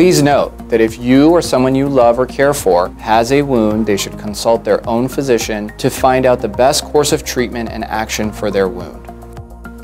Please note that if you or someone you love or care for has a wound, they should consult their own physician to find out the best course of treatment and action for their wound.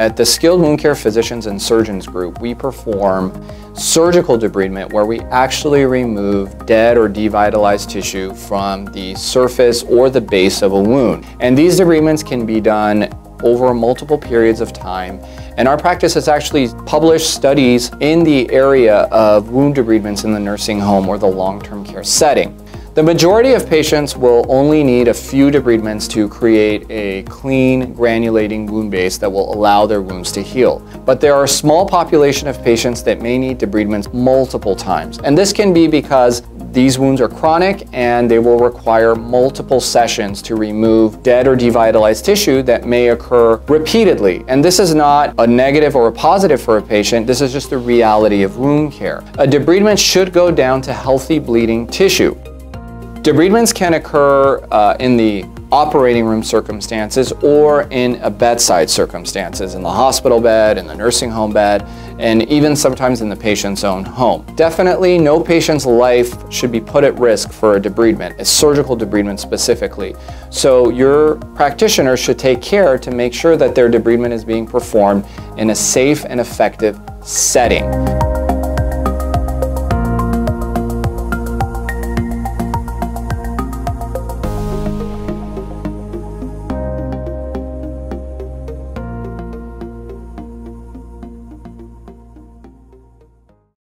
At the Skilled Wound Care Physicians and Surgeons Group, we perform surgical debridement where we actually remove dead or devitalized tissue from the surface or the base of a wound. And these debridements can be done over multiple periods of time. And our practice has actually published studies in the area of wound debridements in the nursing home or the long-term care setting. The majority of patients will only need a few debridements to create a clean, granulating wound base that will allow their wounds to heal. But there are a small population of patients that may need debridements multiple times. And this can be because these wounds are chronic and they will require multiple sessions to remove dead or devitalized tissue that may occur repeatedly. And this is not a negative or a positive for a patient, this is just the reality of wound care. A debridement should go down to healthy bleeding tissue. Debridements can occur uh, in the operating room circumstances or in a bedside circumstances, in the hospital bed, in the nursing home bed, and even sometimes in the patient's own home. Definitely no patient's life should be put at risk for a debridement, a surgical debridement specifically. So your practitioner should take care to make sure that their debridement is being performed in a safe and effective setting.